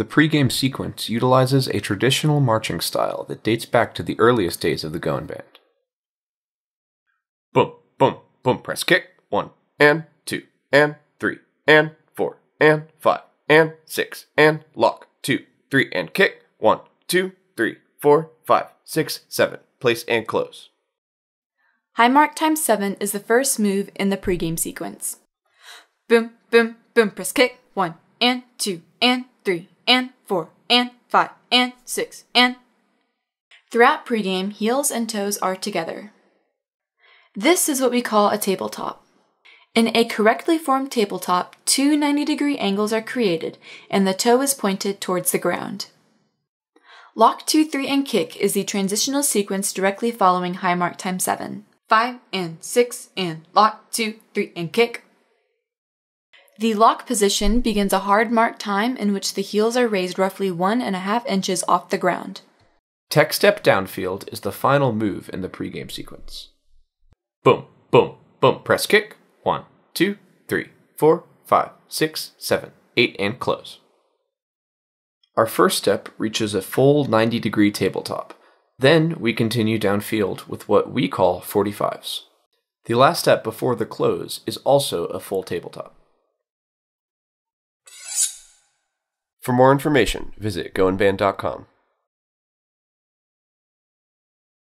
The pregame sequence utilizes a traditional marching style that dates back to the earliest days of the Goin' Band. Boom, boom, boom, press kick. One, and two, and three, and four, and five, and six, and lock. Two, three, and kick. One, two, three, four, five, six, seven. Place and close. High mark times 7 is the first move in the pregame sequence. Boom, boom, boom, press kick. 1, and 2, and 3, and 4, and 5, and 6, and. Throughout pregame, heels and toes are together. This is what we call a tabletop. In a correctly formed tabletop, two 90 degree angles are created and the toe is pointed towards the ground. Lock 2, 3, and kick is the transitional sequence directly following high mark time 7. 5 and 6 and lock 2, 3, and kick. The lock position begins a hard mark time in which the heels are raised roughly one and a half inches off the ground. Tech step downfield is the final move in the pregame sequence. Boom, boom, boom, press kick. One, two, three, four, five, six, seven, eight, and close. Our first step reaches a full 90 degree tabletop. Then we continue downfield with what we call 45s. The last step before the close is also a full tabletop. For more information, visit goinband.com.